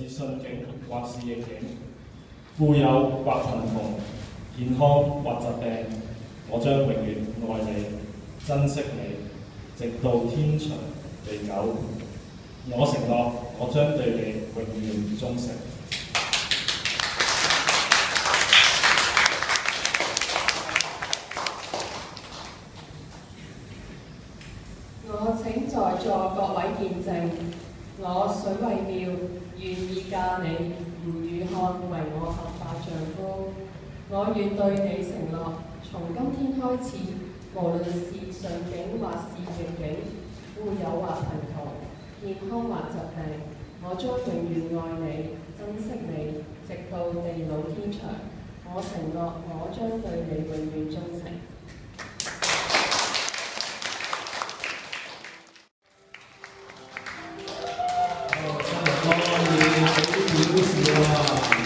是順境或是逆境，富有或貧窮，健康或疾病，我將永遠愛你、珍惜你，直到天長地久。我承諾，我將對你永遠忠誠。我請在座各位見證，我水為妙。願意嫁你吳宇漢為我合法丈夫。我願對你承諾，從今天開始，無論是顺境或是逆境，富有或貧窮，健康或疾病，我將永遠愛你、珍惜你，直到地老天長。我承諾，我將對你永遠忠誠。Hallelujah.